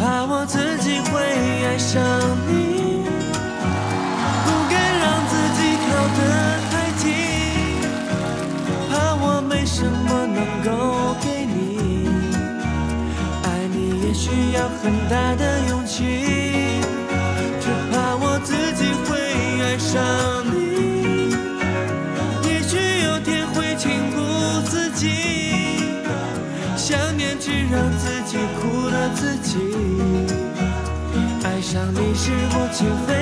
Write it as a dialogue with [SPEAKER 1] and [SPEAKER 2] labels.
[SPEAKER 1] 怕我自己会爱上你，不敢让自己靠得太近，怕我没什么能够给你，爱你也需要很大的勇气，只怕我自己会爱上你，也许有天会情不自禁，想念只让自己苦。爱上你是我情非。